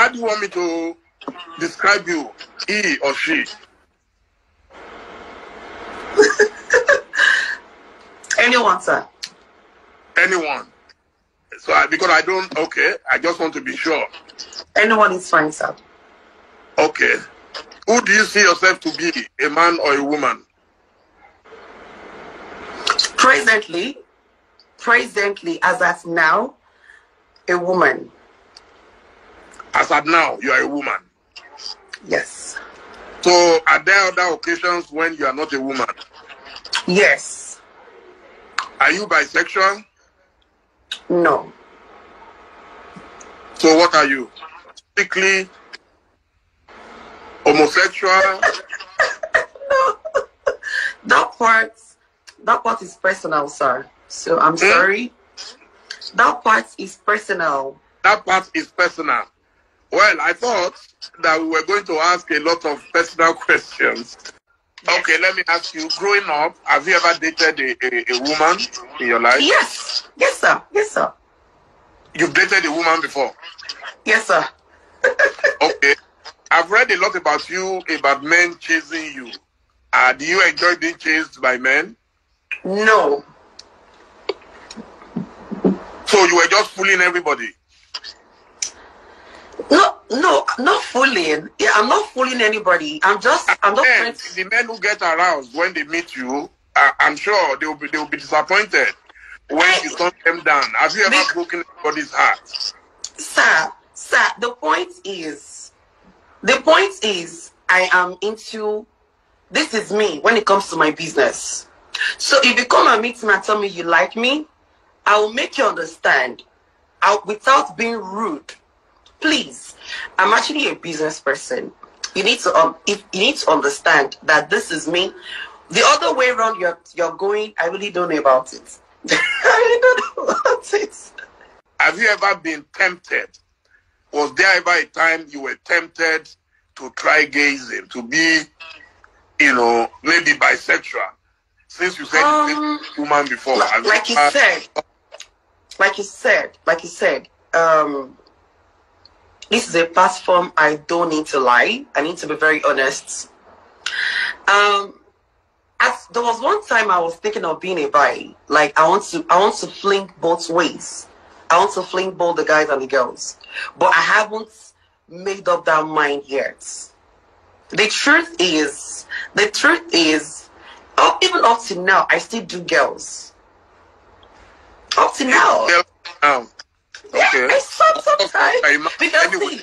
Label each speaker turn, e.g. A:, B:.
A: how do you want me to describe you, he or she?
B: Anyone, sir.
A: Anyone. So I, because I don't, okay, I just want to be sure.
B: Anyone is fine, sir.
A: Okay. Who do you see yourself to be, a man or a woman?
B: Presently, presently, as at now, a woman.
A: As at now, you are a woman.
B: Yes.
A: So are there other occasions when you are not a woman?
B: Yes.
A: Are you bisexual?
B: No.
A: So what are you? Strictly homosexual?
B: no. That part, that part is personal, sir. So I'm
A: Hmm?
B: sorry. That part is personal.
A: That part is personal. Well, I thought that we were going to ask a lot of personal questions. Okay, let me ask you, growing up, have you ever dated a, a, a woman in your life?
B: Yes. Yes, sir. Yes, sir.
A: You've dated a woman before?
B: Yes, sir.
A: Okay. I've read a lot about you, about men chasing you. Uh, do you enjoy being chased by men?
B: No.
A: So you were just fooling everybody.
B: No, no, not fooling. Yeah, I'm not fooling anybody. I'm just, I'm just
A: Men,
B: to.
A: the men who get aroused when they meet you, uh, I'm sure they will be they will be disappointed when you turn them down. Have you ever
B: Be-
A: broken anybody's heart?
B: Sir, sir, the point is, the point is, I am into, this is me when it comes to my business. So if you come and meet me and tell me you like me, I will make you understand I, without being rude. Please, I'm actually a business person. You need to um, if you need to understand that this is me. The other way around you're you're going, I really don't know about it. I really don't know about it.
A: Have you ever been tempted? Was there ever a time you were tempted to try gazing, to be, you know, maybe bisexual? Since you said you
B: Um,
A: a woman before, have
B: like you
A: ever-
B: said, like you said, like you said, um, this is a platform I don't need to lie. I need to be very honest. Um, as there was one time I was thinking of being a bi. Like I want to, I want to fling both ways. I want to fling both the guys and the girls, but I haven't made up that mind yet. The truth is, the truth is, up, even up to now, I still do girls. Up to now.
A: Um,
B: Yeah,
A: okay.
B: I sometimes. Because see,